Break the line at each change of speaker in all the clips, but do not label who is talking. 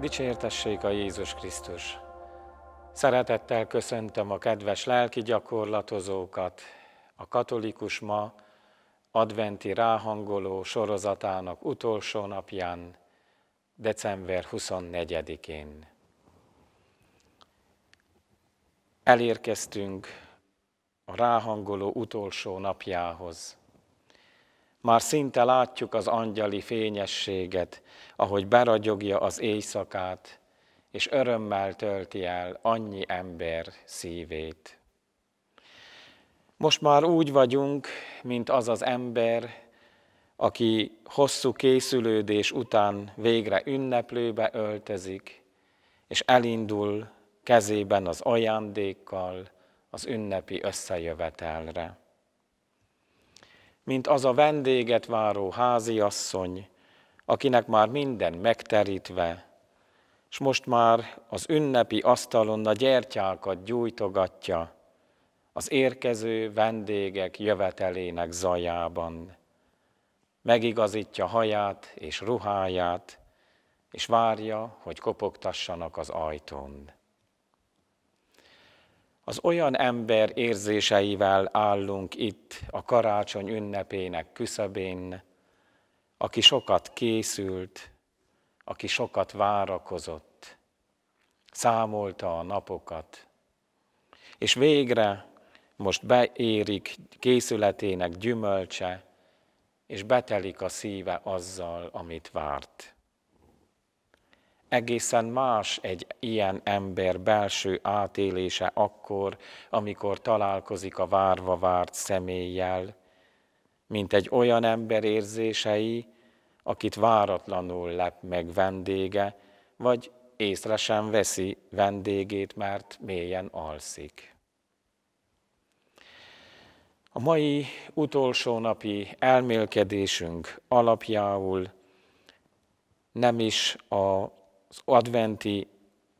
Dicsértessék a Jézus Krisztus! Szeretettel köszöntöm a kedves lelki gyakorlatozókat a katolikus ma adventi ráhangoló sorozatának utolsó napján, december 24-én. Elérkeztünk a ráhangoló utolsó napjához. Már szinte látjuk az angyali fényességet, ahogy beragyogja az éjszakát, és örömmel tölti el annyi ember szívét. Most már úgy vagyunk, mint az az ember, aki hosszú készülődés után végre ünneplőbe öltözik, és elindul kezében az ajándékkal az ünnepi összejövetelre. Mint az a vendéget váró háziasszony, akinek már minden megterítve, és most már az ünnepi asztalon a gyertyákat gyújtogatja az érkező vendégek jövetelének zajában. Megigazítja haját és ruháját, és várja, hogy kopogtassanak az ajtón. Az olyan ember érzéseivel állunk itt a karácsony ünnepének küszöbén, aki sokat készült, aki sokat várakozott, számolta a napokat, és végre most beérik készületének gyümölcse, és betelik a szíve azzal, amit várt. Egészen más egy ilyen ember belső átélése akkor, amikor találkozik a várva várt személlyel, mint egy olyan ember érzései, akit váratlanul lep meg vendége, vagy észre sem veszi vendégét, mert mélyen alszik. A mai utolsó napi elmélkedésünk alapjául nem is az adventi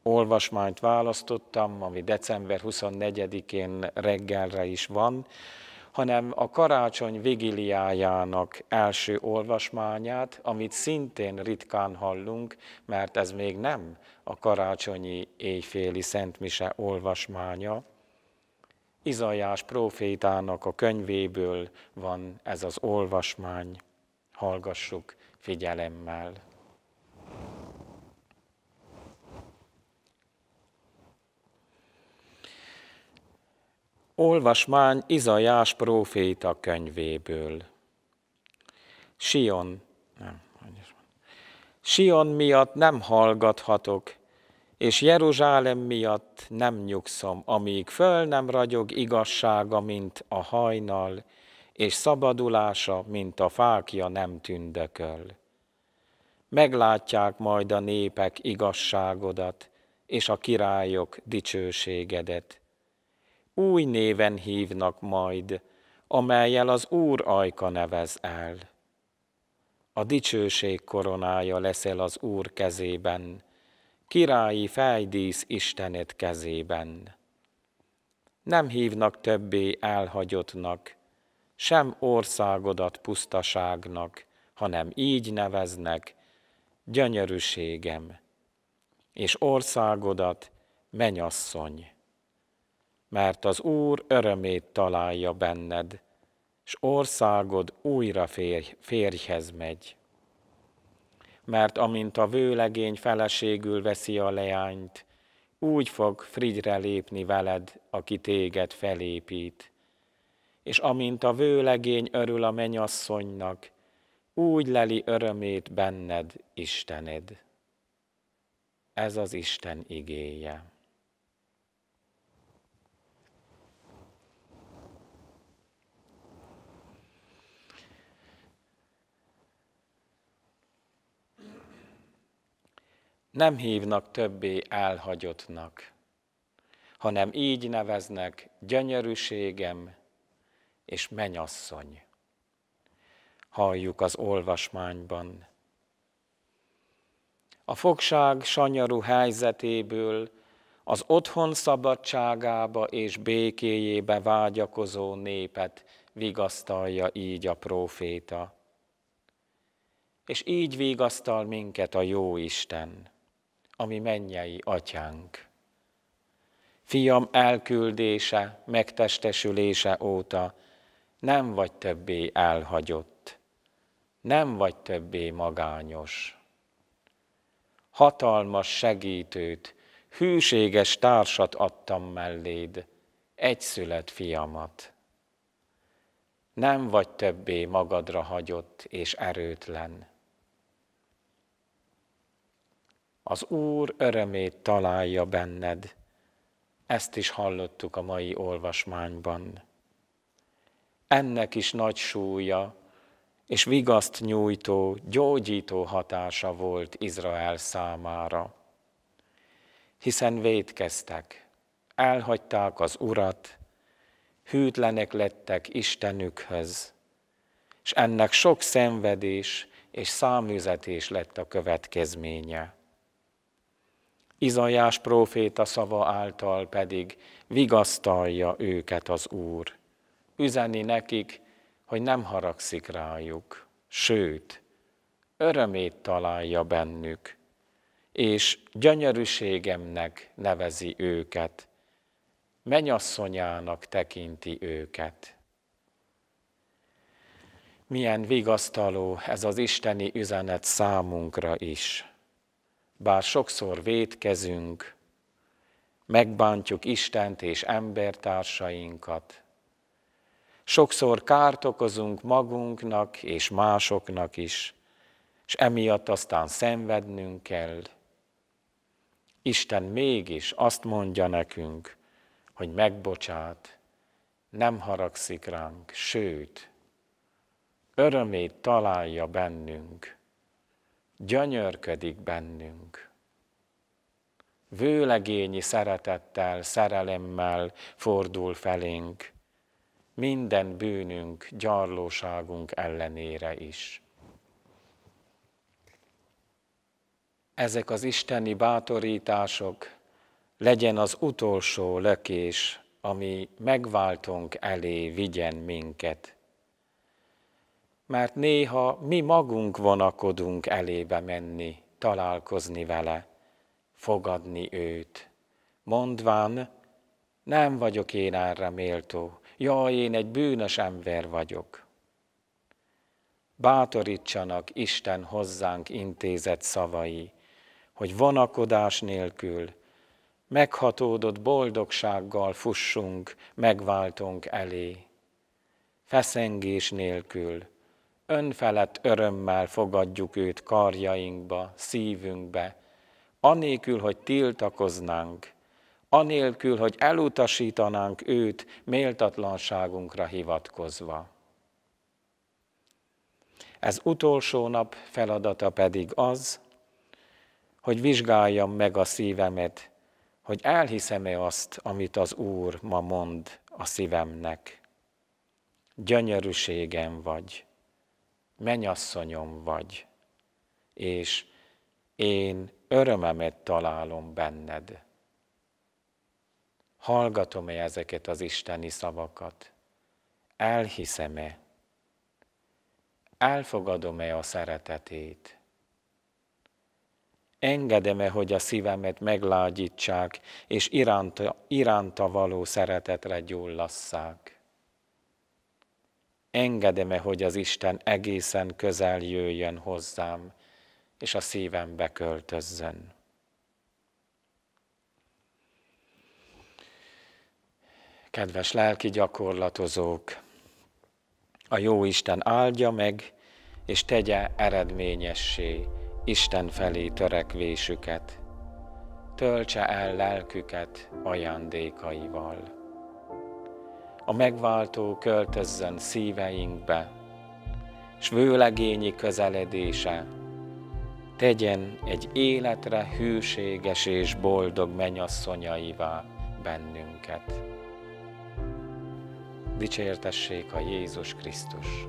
olvasmányt választottam, ami december 24-én reggelre is van, hanem a karácsony vigiliájának első olvasmányát, amit szintén ritkán hallunk, mert ez még nem a karácsonyi éjféli szentmise olvasmánya. Izajás profétának a könyvéből van ez az olvasmány. Hallgassuk figyelemmel. Olvasmány Izajás próféta könyvéből. Sion, nem, Sion miatt nem hallgathatok, és Jeruzsálem miatt nem nyugszom, amíg föl nem ragyog igazsága, mint a hajnal, és szabadulása, mint a fákja nem tündököl. Meglátják majd a népek igazságodat, és a királyok dicsőségedet új néven hívnak majd, amelyel az Úr ajka nevez el. A dicsőség koronája leszel az Úr kezében, királyi fejdísz Istenet kezében. Nem hívnak többé elhagyottnak, sem országodat pusztaságnak, hanem így neveznek, gyönyörűségem, és országodat menyasszony mert az Úr örömét találja benned, és országod újra férj, férjhez megy. Mert amint a vőlegény feleségül veszi a leányt, úgy fog frigyre lépni veled, aki téged felépít. És amint a vőlegény örül a menyasszonynak, úgy leli örömét benned Istened. Ez az Isten igéje. Nem hívnak többé elhagyottnak, hanem így neveznek gyönyörűségem és menyasszony. Halljuk az olvasmányban. A fogság sanyarú helyzetéből az otthon szabadságába és békéjébe vágyakozó népet vigasztalja így a próféta. És így vigasztal minket a jó Isten ami mennyei atyánk. Fiam elküldése, megtestesülése óta nem vagy többé elhagyott, nem vagy többé magányos. Hatalmas segítőt, hűséges társat adtam melléd, egyszület fiamat. Nem vagy többé magadra hagyott és erőtlen. Az Úr örömét találja benned, ezt is hallottuk a mai olvasmányban. Ennek is nagy súlya és vigaszt nyújtó, gyógyító hatása volt Izrael számára. Hiszen védkeztek, elhagyták az Urat, hűtlenek lettek Istenükhöz, és ennek sok szenvedés és számüzetés lett a következménye. Izajás próféta szava által pedig vigasztalja őket az Úr. Üzeni nekik, hogy nem haragszik rájuk, sőt, örömét találja bennük, és gyönyörűségemnek nevezi őket, menyasszonyának tekinti őket. Milyen vigasztaló ez az isteni üzenet számunkra is bár sokszor védkezünk, megbántjuk Istent és embertársainkat, sokszor kárt okozunk magunknak és másoknak is, és emiatt aztán szenvednünk kell. Isten mégis azt mondja nekünk, hogy megbocsát, nem haragszik ránk, sőt, örömét találja bennünk gyönyörködik bennünk. Vőlegényi szeretettel, szerelemmel fordul felénk, minden bűnünk, gyarlóságunk ellenére is. Ezek az isteni bátorítások legyen az utolsó lökés, ami megváltunk elé vigyen minket mert néha mi magunk vonakodunk elébe menni, találkozni vele, fogadni őt, mondván, nem vagyok én erre méltó, jaj, én egy bűnös ember vagyok. Bátorítsanak Isten hozzánk intézett szavai, hogy vonakodás nélkül, meghatódott boldogsággal fussunk, megváltunk elé, feszengés nélkül, önfelett örömmel fogadjuk őt karjainkba, szívünkbe, anélkül, hogy tiltakoznánk, anélkül, hogy elutasítanánk őt méltatlanságunkra hivatkozva. Ez utolsó nap feladata pedig az, hogy vizsgáljam meg a szívemet, hogy elhiszem-e azt, amit az Úr ma mond a szívemnek. Gyönyörűségem vagy menyasszonyom vagy, és én örömemet találom benned. Hallgatom-e ezeket az isteni szavakat? Elhiszem-e? Elfogadom-e a szeretetét? Engedem-e, hogy a szívemet meglágyítsák, és iránta, iránta való szeretetre gyullasszák? Engedem-e, hogy az Isten egészen közel jöjjön hozzám, és a szívembe költözzön. Kedves lelki gyakorlatozók, a jó Isten áldja meg, és tegye eredményessé Isten felé törekvésüket, töltse el lelküket ajándékaival a megváltó költözzen szíveinkbe, s vőlegényi közeledése tegyen egy életre hűséges és boldog menyasszonyaivá bennünket. Dicsértessék a Jézus Krisztus!